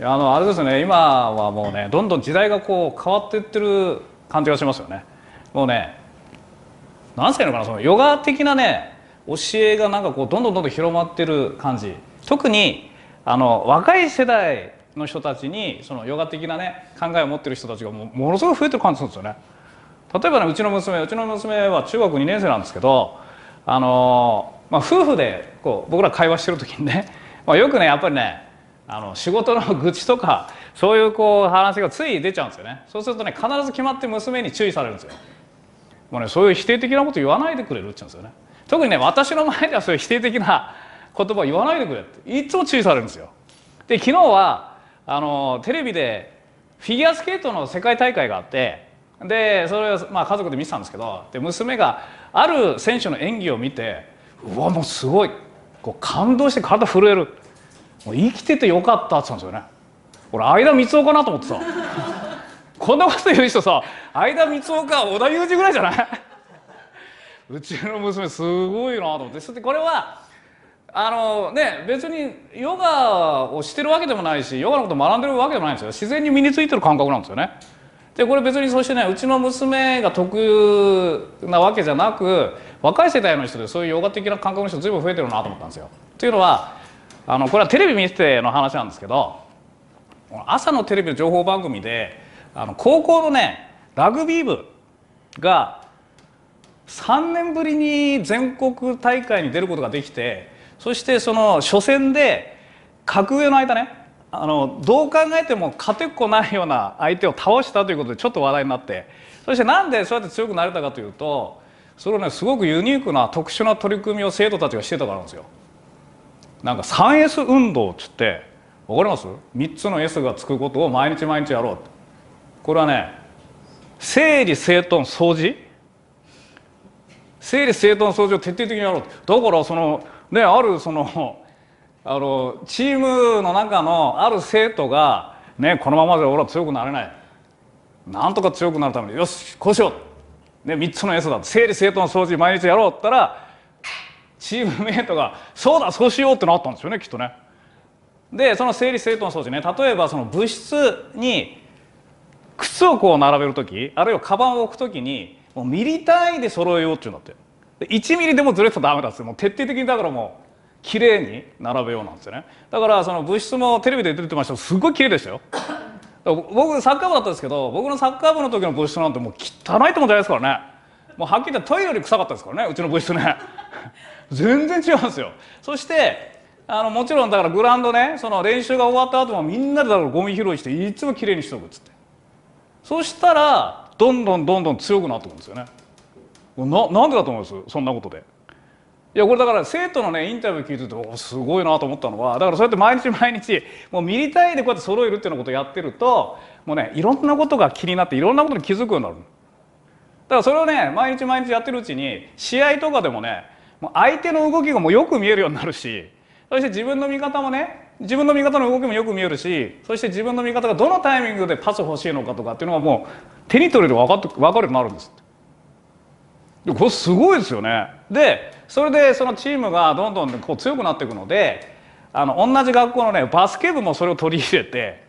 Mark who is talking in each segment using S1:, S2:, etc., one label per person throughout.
S1: あのあれですね。今はもうねどんどん時代がこう変わっていってる感じがしますよね。もうね何歳のかなそのヨガ的なね教えがなんかこうどんどんどんどん広まってる感じ。特にあの若い世代の人たちにそのヨガ的なね考えを持ってる人たちがもものすごい増えてる感じするんですよね。例えばねうちの娘うちの娘は中学2年生なんですけどあの、まあ、夫婦でこう僕ら会話してる時にね、まあ、よくねやっぱりねあの仕事の愚痴とかそういうこう話がつい出ちゃうんですよね。そうするとね必ず決まって娘に注意されるんですよ。もうねそういう否定的なこと言わないでくれるって言うんですよね。特にね私の前ではそういう否定的な言葉を言わないでくれっていつも注意されるんですよ。で昨日はあのテレビでフィギュアスケートの世界大会があってでそれをまあ家族で見てたんですけどで娘がある選手の演技を見てうわもうすごい。こう感動して体震える。もう生きててよかったって言ったんですよね。俺相田光雄かなと思ってさ。こんなこと言う人さ相田光雄か織田裕二ぐらいじゃない？うちの娘すごいなと思って。そしてこれはあのね別にヨガをしてるわけでもないしヨガのこと学んでるわけでもないんですよ。自然に身についてる感覚なんですよね。でこれ別にそしてねうちの娘が得なわけじゃなく若い世代の人でそういうヨガ的な感覚の人随分増えてるなと思ったんですよ。というのはあのこれはテレビ見てての話なんですけど朝のテレビの情報番組であの高校のねラグビー部が3年ぶりに全国大会に出ることができてそしてその初戦で格上の間ねあのどう考えても勝てっこないような相手を倒したということでちょっと話題になってそしてなんでそうやって強くなれたかというとそれをねすごくユニークな特殊な取り組みを生徒たちがしてたからなんですよ。なんか 3S 運動っつって分かります ?3 つの S がつくことを毎日毎日やろうこれはね整理整頓掃除？整理整頓掃除を徹底的にやろうだからそのねあるそのあのチームの中のある生徒がねこのままで俺は強くなれない。なんとか強くなるためによしこうしよう、ね、3つの S だ。整理整頓掃除毎日やろうって言ったらチームメイトが「そうだそうしよう」ってなったんですよねきっとね。でその整理整頓掃除ね。例えばその物質に靴をこう並べる時あるいはカバンを置く時にもうミリ単位で揃えようっていうんだって。1ミリでもずれてたらダメだっって。もう徹底的にだからもう綺麗に並べようなんですよね。だからその物質もテレビで出てましたすごい綺麗でしたよ。僕サッカー部だったんですけど僕のサッカー部の時の物質なんてもう汚いってもんじゃないですからね。もうはっきり言ってトイレより臭かったですからねうちの物質ね。全然違うんですよ。そしてあのもちろんだからグラウンドねその練習が終わった後もみんなでだからゴミ拾いしていつもきれいにしておくっつって。そしたらどんどんどんどん強くなってくるんですよね。ななんでだと思います？そんなことで。いやこれだから生徒のねインタビュー聞いててすごいなと思ったのはだからそうやって毎日毎日もうミリ単位でこうやって揃えるっていうようなことをやってるともうねいろんなことが気になっていろんなことに気づくようになるだからそれをね毎日毎日やってるうちに試合とかでもねもう相手の動きがもうよく見えるようになるしそして自分の味方もね自分の味方の動きもよく見えるしそして自分の味方がどのタイミングでパス欲しいのかとかっていうのがもう手に取れる分かって分かるようになるんです。でこれすごいですよね。でそれでそのチームがどんどんこう強くなっていくのであの同じ学校のねバスケ部もそれを取り入れて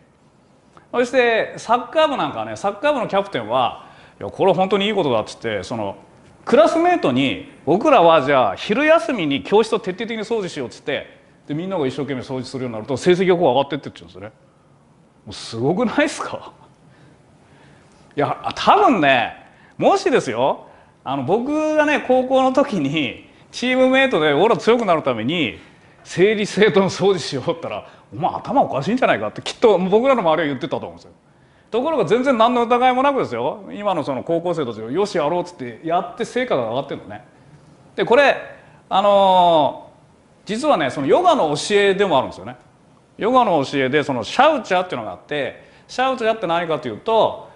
S1: そしてサッカー部なんかねサッカー部のキャプテンはいやこれ本当にいいことだっつってそのクラスメートに僕らはじゃあ昼休みに教室を徹底的に掃除しようっつってでみんなが一生懸命掃除するようになると成績がこう上がってってって言うんですよね。もうすごくないですか？いや多分ねもしですよあの僕がね高校の時にチームメイトで俺ら強くなるために整理整頓掃除しようったらお前頭おかしいんじゃないかってきっと僕らの周りは言ってたと思うんですよ。ところが全然何の疑いもなくですよ今のその高校生たちがよしやろうっつってやって成果が上がってるのね。でこれあの、実はねそのヨガの教えでもあるんですよね。ヨガの教えでそのシャウチャっていうのがあってシャウチャって何かというと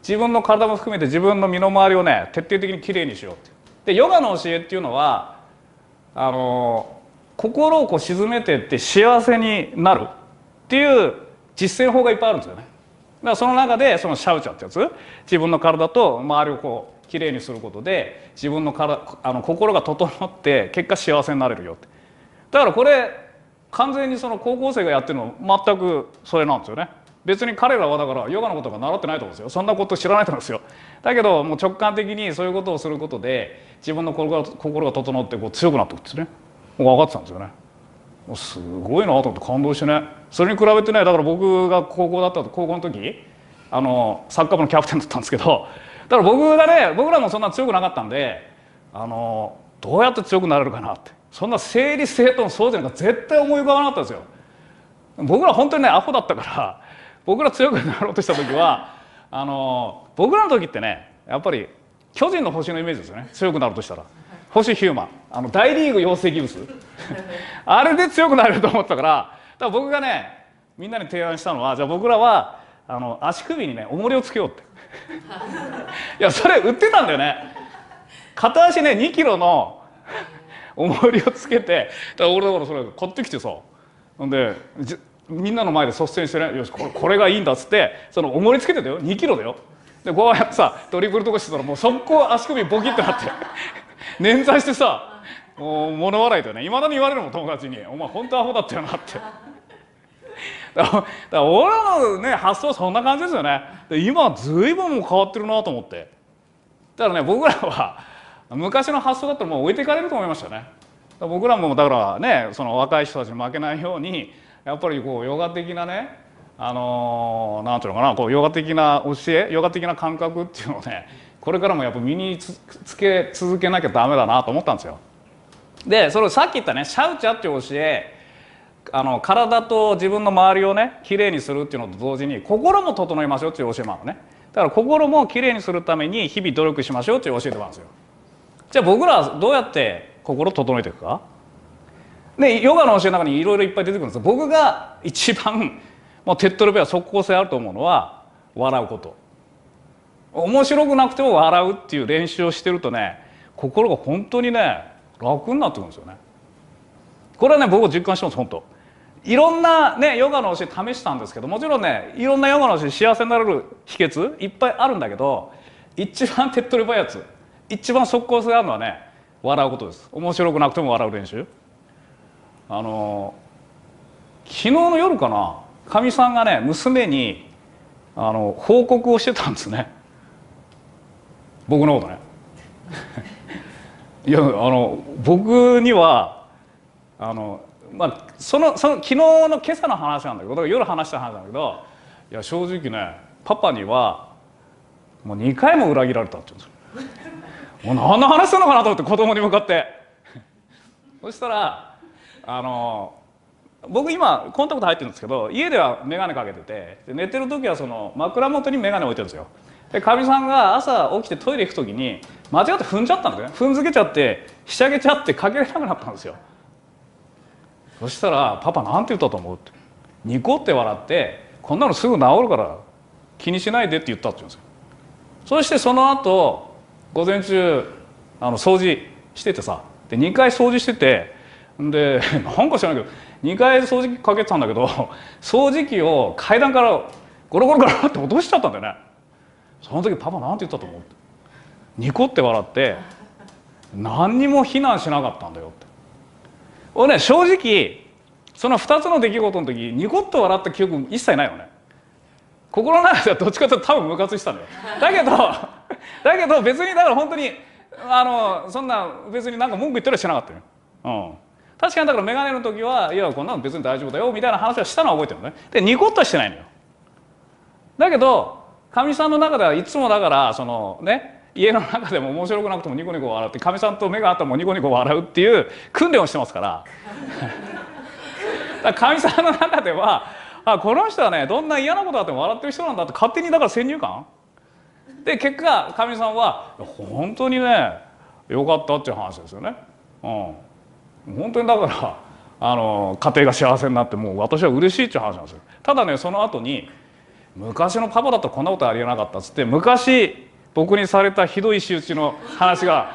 S1: 自分の体も含めて自分の身の回りをね徹底的にきれいにしようってでヨガの教えっていうのはあの心をこう沈めてって幸せになるっていう実践法がいっぱいあるんですよね。だからその中でそのシャウチャってやつ自分の体と周りをこうきれいにすることで自分の体あの心が整って結果幸せになれるよって。だからこれ完全にその高校生がやってるの全くそれなんですよね。別に彼らはだからヨガのことが習ってないと思うんですよ。そんなこと知らないと思うんですよ。だけどもう直感的にそういうことをすることで自分の心が心が整ってこう強くなっていくんですね。もう分かってたんですよね。すごいなと思って感動してね。それに比べてねだから僕が高校だったと高校の時あのサッカー部のキャプテンだったんですけどだから僕がね僕らもそんな強くなかったんであのどうやって強くなれるかなって。そんな整理整頓掃除なんか絶対思い浮かばなかったんですよ。僕ら本当にねアホだったから僕ら強くなろうとした時はあの僕らの時ってねやっぱり巨人の星のイメージですよね。強くなるとしたら。星ヒューマン。あの大リーグ養成ギブス。あれで強くなれると思ったからだから僕がねみんなに提案したのはじゃあ僕らはあの足首にね重りをつけようって。いやそれ売ってたんだよね。片足ね2キロの重りをつけてだから俺だからそれ買ってきてさ。ほんでみんなの前で率先してねよしこれこれがいいんだっつってその重りつけてたよ。2キロだよ。でこうやってさドリブルとかしてたらもう速攻足首ボキってなって。捻挫してさ物笑いだよね。いまだに言われるもん友達に「お前本当アホだったよな」って。だから俺らのね発想はそんな感じですよね。で今ずいぶんも変わってるなと思って。だからね僕らは昔の発想だったらもう置いていかれると思いましたね。僕らもだからねその若い人たちに負けないようにやっぱりこうヨガ的なねあのなんていうのかなこうヨガ的な教えヨガ的な感覚っていうのをねこれからもやっぱ身につけ続けなきゃダメだなと思ったんですよ。でそれさっき言ったねシャウチャっていう教えあの体と自分の周りをねきれいにするっていうのと同時に心も整いましょうっていう教えもあるね。だから心もきれいにするために日々努力しましょうっていう教えてもあるんですよ。じゃあ僕らはどうやって心整えていくか？でヨガの教えの中にいろいろいっぱい出てくるんです僕が一番もう手っ取り早い即効性あると思うのは笑うこと。面白くなくても笑うっていう練習をしてるとね心が本当にね楽になってくるんですよね。これはね僕実感してます本当。いろんなねヨガの教え試したんですけどもちろんねいろんなヨガの教え幸せになれる秘訣いっぱいあるんだけど一番手っ取り早いやつ一番即効性があるのはね笑うことです。面白くなくても笑う練習。あの昨日の夜かなかみさんがね娘にあの報告をしてたんですね。僕のことね。いやあの僕にはあのまあそのその昨日の今朝の話なんだけど夜話した話なんだけどいや正直ねパパにはもう2回も裏切られたって言うんですよ。もう何の話するのかなと思って子供に向かって そしたらあの僕今コンタクト入ってるんですけど家では眼鏡かけてて寝てる時はその枕元に眼鏡置いてるんですよでかみさんが朝起きてトイレ行く時に間違って踏んじゃったんですね。踏んづけちゃってひしゃげちゃってかけられなくなったんですよ。そしたら「パパなんて言ったと思う?」って「ニコって笑ってこんなのすぐ治るから気にしないで」って言ったって言うんですよ。そしてその後午前中あの掃除しててさで2回掃除しててで なんか知らないけど2回掃除機かけてたんだけど掃除機を階段からゴロゴロゴロって落としちゃったんだよね。その時パパなんて言ったと思うって。ニコって笑って何にも非難しなかったんだよって。俺ね正直その2つの出来事の時ニコッと笑った記憶一切ないよね。心の中ではどっちかというと多分ムカついたんだよ。だけどだけど別にだから本当にあのそんな別になんか文句言ったりしなかったよ、うん、確かにだから眼鏡の時はいやこんなの別に大丈夫だよみたいな話はしたのは覚えてるのね。でニコッとしてないのよ。だけどかみさんの中ではいつもだからそのね家の中でも面白くなくてもニコニコ笑ってかみさんと目が合ったらもニコニコ笑うっていう訓練をしてますから かみさんの中ではあこの人はねどんな嫌なことあっても笑ってる人なんだって勝手にだから先入観で結果かみさんは本当にねよかったっていう話ですよね。うん、本当にだからあの家庭が幸せになってもう私は嬉しいっていう話なんですよ。ただねその後に昔のパパだとこんなことありえなかったっつって昔僕にされたひどい仕打ちの話が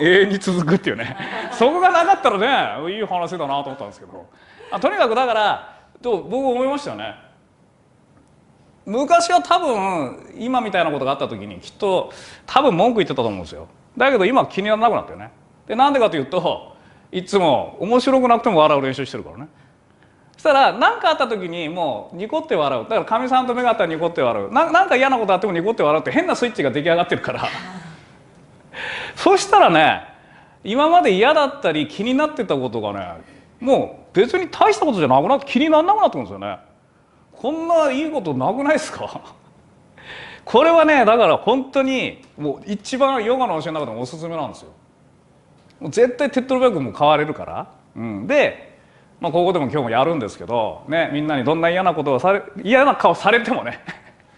S1: 永遠に続くっていうね。そこがなかったらねいい話だなと思ったんですけど。あとにかくだからと僕思いましたよね。昔は多分今みたいなことがあった時にきっと多分文句言ってたと思うんですよ。だけど今気にならなくなったよね。でなんでかというといつも面白くなくても笑う練習してるからね。そしたら何かあった時にもうニコって笑う。だからかみさんと目が合ったらニコって笑う。ななんか嫌なことあってもニコって笑うって変なスイッチが出来上がってるから。そしたらね今まで嫌だったり気になってたことがねもう別に大したことじゃなくなって気にならなくなってくるんですよね。こんないいことなくないですか？これはねだから本当にもう一番ヨガの教えの中でもおすすめなんですよ。もう絶対手っ取り早くも変われるから、うん、で、まあ、ここでも今日もやるんですけど、ね、みんなにどんな嫌なことをされ嫌な顔されてもね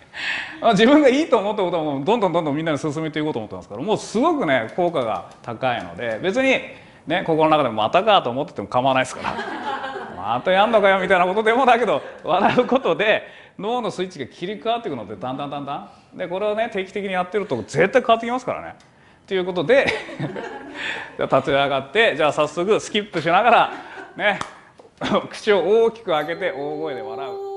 S1: 自分がいいと思ったことはもうどんどんどんどんみんなに進めていこうと思ってますからもうすごくね効果が高いので別にね心の中でもまたかと思ってても構わないですから またやんのかよみたいなことでもだけど笑うことで脳のスイッチが切り替わっていくのでだんだんだんだんでこれをね定期的にやってると絶対変わってきますからね。ということで じゃ立ち上がってじゃあ早速スキップしながらね 口を大きく開けて大声で笑う。